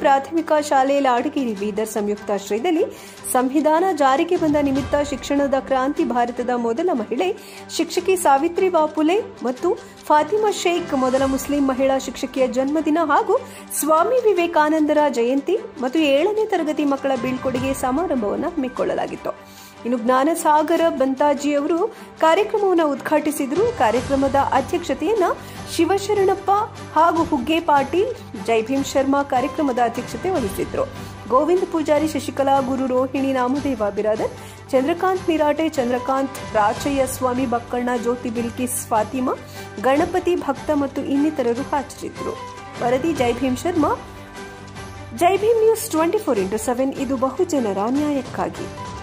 ಪ್ರಾಥಮಿಕ ಶಾಲೆ ಲಾಡಗಿರಿ ಬೀದರ್ ಸಂಯುಕ್ತಾಶ್ರಯದಲ್ಲಿ ಸಂವಿಧಾನ ಜಾರಿಗೆ ಬಂದ ನಿಮಿತ್ತ ಶಿಕ್ಷಣದ ಕ್ರಾಂತಿ ಭಾರತದ ಮೊದಲ ಮಹಿಳೆ ಶಿಕ್ಷಕಿ ಸಾವಿತ್ರಿ ಬಾಪುಲೆ ಮತ್ತು ಫಾತಿಮಾ ಶೇಖ್ ಮೊದಲ ಮುಸ್ಲಿಂ ಮಹಿಳಾ ಶಿಕ್ಷಕಿಯ ಜನ್ಮದಿನ ಹಾಗೂ ಸ್ವಾಮಿ ವಿವೇಕಾನಂದರ ಜಯಂತಿ ಮತ್ತು ಏಳನೇ ತರಗತಿ ಮಕ್ಕಳ ಬೀಳ್ಕೊಡುಗೆ ಸಮಾರಂಭವನ್ನು ಹಮ್ಮಿಕೊಳ್ಳಲಾಗಿತ್ತು. ಇನ್ನು ಜ್ಞಾನಸಾಗರ ಬಂತಾಜಿ ಅವರು ಕಾರ್ಯಕ್ರಮವನ್ನು ಉದ್ಘಾಟಿಸಿದರು. ಕಾರ್ಯಕ್ರಮದ ಅಧ್ಯಕ್ಷತೆಯನ್ನ ಶಿವಶರಣಪ್ಪ ಹಾಗೂ ಹುಗ್ಗೆ ಪಾಟೀಲ್ ಜೈಭೀಮ್ ಶರ್ಮಾ ಕಾರ್ಯಕ್ರಮದ ಅಧ್ಯಕ್ಷತೆ ವಹಿಸಿದ್ರು. ಗೋವಿಂದ ಪೂಜಾರಿ ಶಶಿಕಲಾ, ಗುರು ರೋಹಿಣಿ, ನಾಮದೇವ ಬಿರಾದರ್, ಚಂದ್ರಕಾಂತ್ ನಿರಾಟೆ, ಚಂದ್ರಕಾಂತ್ ರಾಚಯ್ಯ, ಸ್ವಾಮಿ ಬಕ್ಕಣ್ಣ, ಜ್ಯೋತಿ ಬಿಲ್ಕಿಸ್, ಫಾತಿಮಾ, ಗಣಪತಿ ಭಕ್ತ ಮತ್ತು ಇನ್ನಿತರರು ಹಾಜರಿದ್ದರು. ವರದಿ Jaibhim Sharma. Jaibhim news twenty four into seven, ಇದು ಬಹುಜನರ ನ್ಯಾಯಕ್ಕಾಗಿ.